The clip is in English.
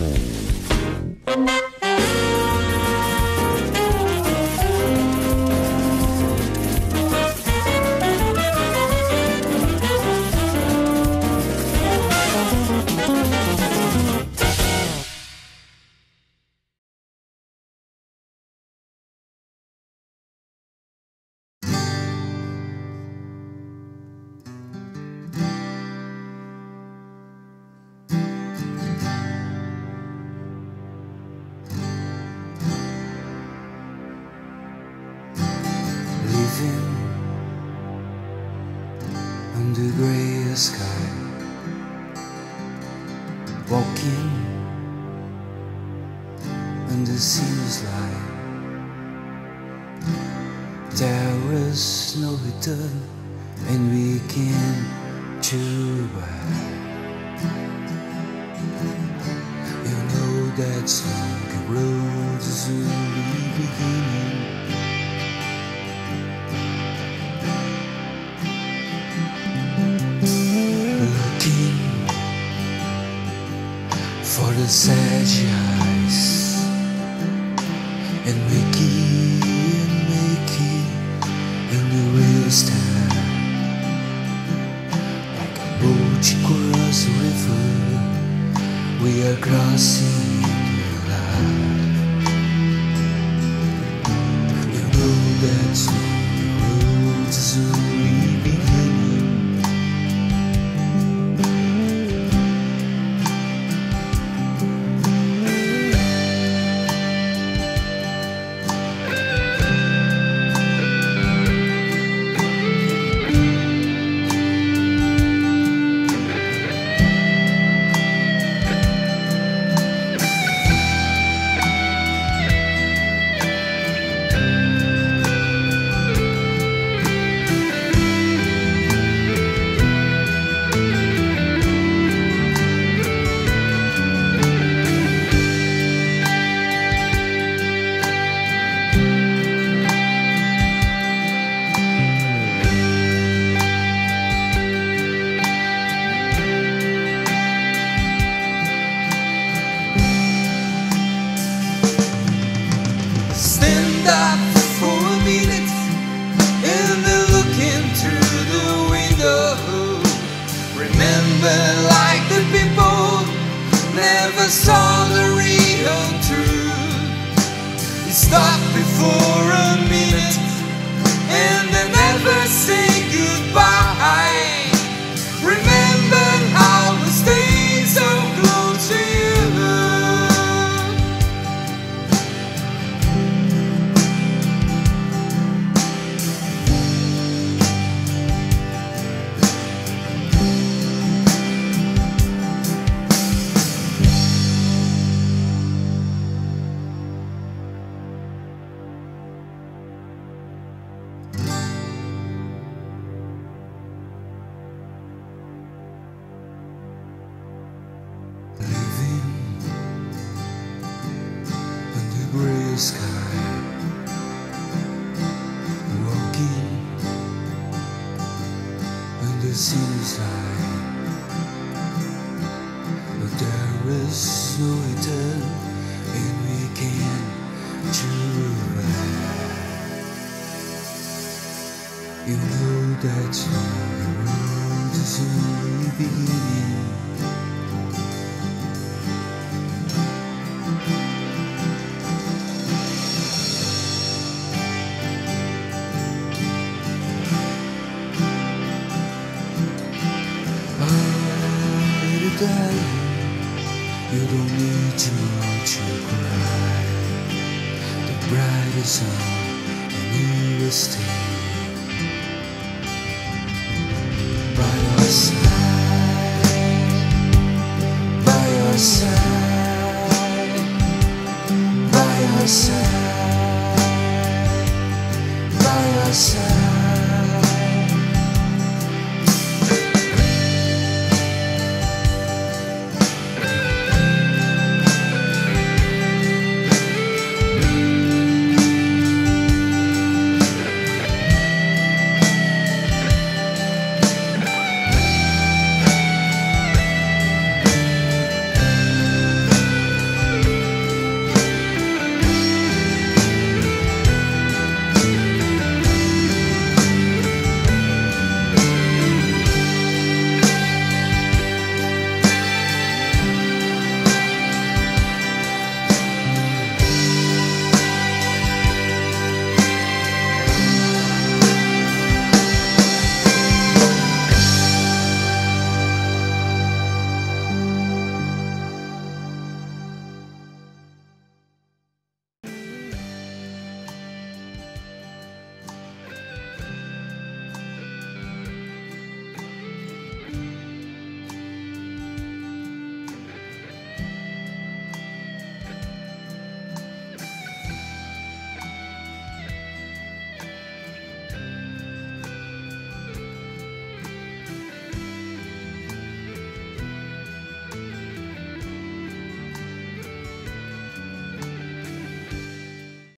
Cool. Living under gray sky, walking under seems light. There is no return, and we can survive. You know that some road is only the eyes and making making in the real style like a boat across the river. We are crossing the line. You know that the sky, walking under seas light. But there is no return, and we can survive. You know that the road is only beginning. Alright, you don't need too much to cry. The brightest sun, and you will stay by your side, by your side, by your side, by your side.